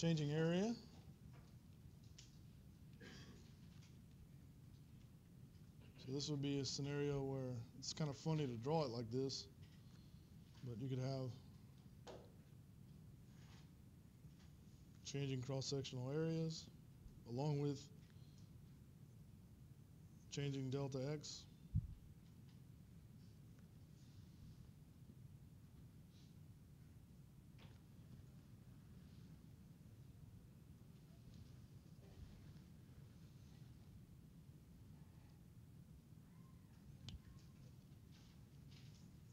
changing area. So this would be a scenario where it's kind of funny to draw it like this, but you could have changing cross-sectional areas along with changing delta x.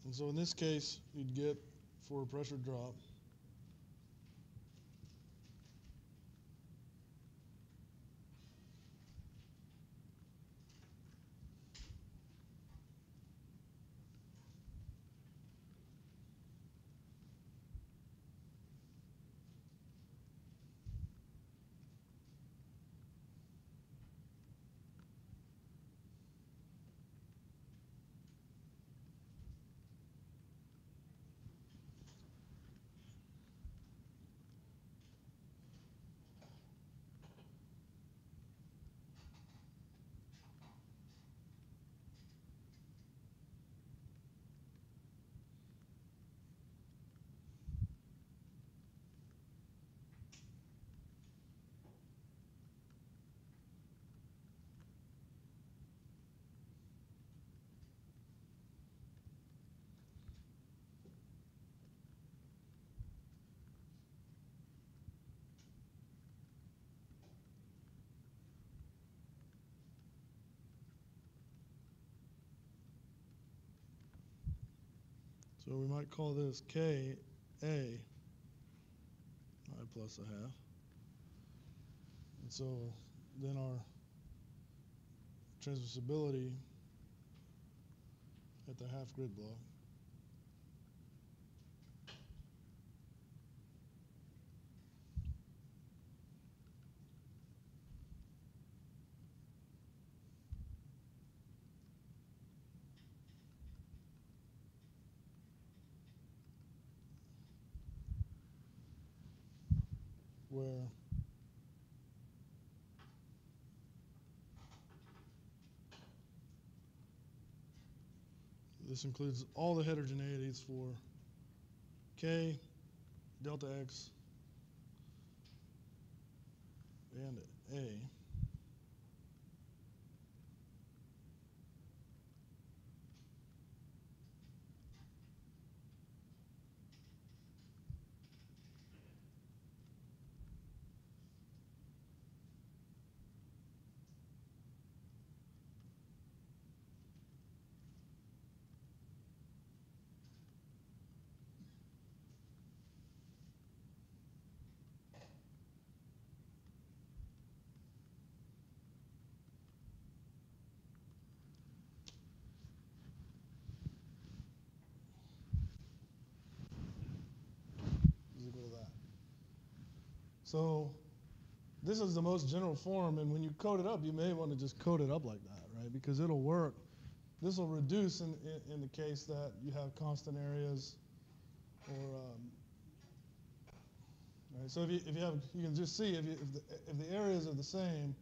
And so in this case, you'd get for a pressure drop So we might call this K A I plus a half. And so then our transmissibility at the half grid block where this includes all the heterogeneities for K, delta X, and A. is equal to that. So this is the most general form, and when you code it up, you may want to just code it up like that, right? Because it'll work. This will reduce in, in, in the case that you have constant areas or, um, right? So if you, if you have, you can just see if, you, if, the, if the areas are the same,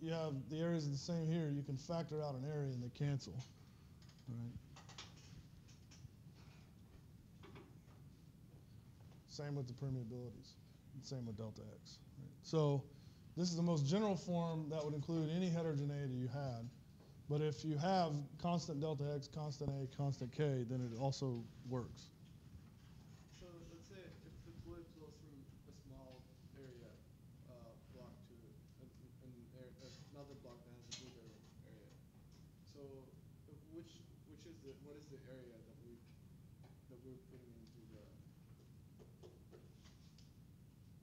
you have the areas are the same here, you can factor out an area and they cancel, right? Same with the permeabilities. Same with delta X. Right? So this is the most general form that would include any heterogeneity you had. But if you have constant delta X, constant A, constant K, then it also works. So let's say if the fluid flows through a small area uh, block to an, an area, another block that has a bigger area. So which which is the what is the area that we that we're putting into the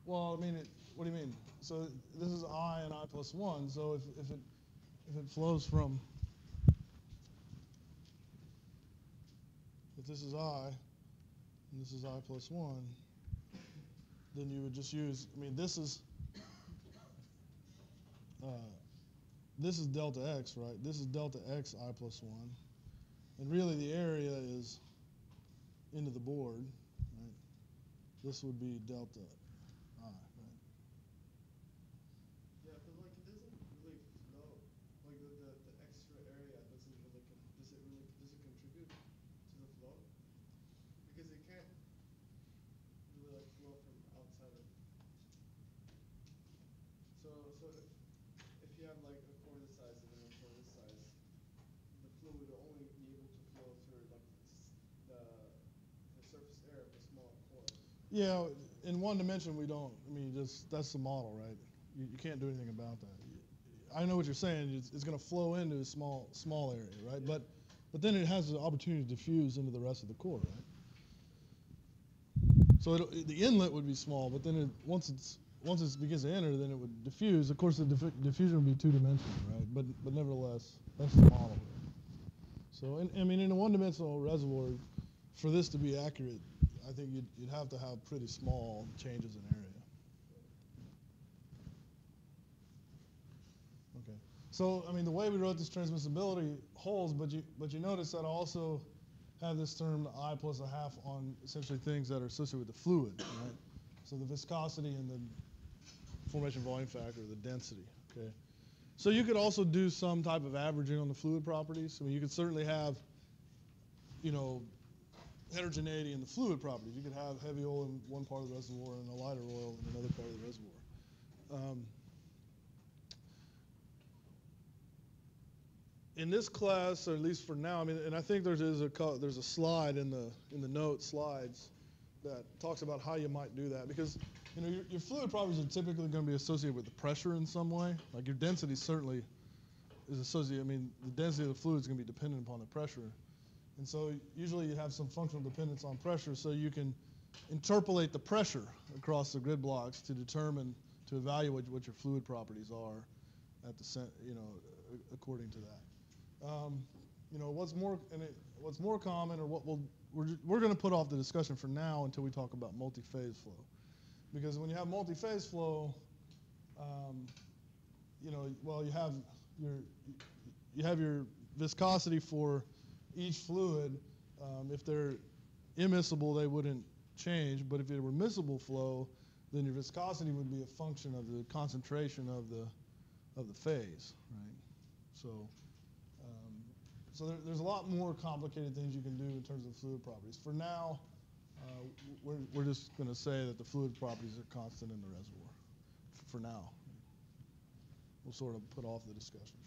Well, I mean, it, what do you mean? So this is I and I plus one. So if, if it if it flows from if this is I and this is I plus one, then you would just use. I mean, this is uh, this is delta x, right? This is delta x I plus one, and really the area is into the board, right? This would be delta can't really like flow from outside of. So so if, if you have like a core this size and then a core this size, the fluid will only be able to flow through like the the surface area of the small core. Yeah, in one dimension, we don't, I mean, just, that's the model, right? You, you can't do anything about that. I know what you're saying, it's, it's gonna flow into a small, small area, right? But, but then it has the opportunity to diffuse into the rest of the core, right? So it'll, the inlet would be small, but then it, once it's, once it begins to enter, then it would diffuse. Of course, the diffu- diffusion would be two-dimensional, right? But, but nevertheless, that's the model. So, and, I mean, in a one-dimensional reservoir, for this to be accurate, I think you'd, you'd have to have pretty small changes in area. Okay. So, I mean, the way we wrote this transmissibility holds, but you, but you notice that also have this term I plus a half on essentially things that are associated with the fluid, right? So the viscosity and the formation volume factor, the density, okay? So you could also do some type of averaging on the fluid properties. I mean, you could certainly have, you know, heterogeneity in the fluid properties. You could have heavy oil in one part of the reservoir and a lighter oil in another part of the reservoir. Um, in this class, or at least for now, I mean, and I think there's a there's a slide in the in the note slides that talks about how you might do that because you know your, your fluid properties are typically going to be associated with the pressure in some way. Like your density certainly is associated. I mean, the density of the fluid is going to be dependent upon the pressure. And so usually you have some functional dependence on pressure, so you can interpolate the pressure across the grid blocks to determine, to evaluate what your fluid properties are at the, you know, according to that. Um, you know, what's more, and it, what's more common, or what we'll, we're, we're going to put off the discussion for now until we talk about multi-phase flow, because when you have multi-phase flow, um, you know, well, you have your, you have your viscosity for each fluid. Um, if they're immiscible, they wouldn't change, but if it were miscible flow, then your viscosity would be a function of the concentration of the of the phase, right? So, so there, there's a lot more complicated things you can do in terms of fluid properties. For now, uh, we're, we're just going to say that the fluid properties are constant in the reservoir. For now, we'll sort of put off the discussion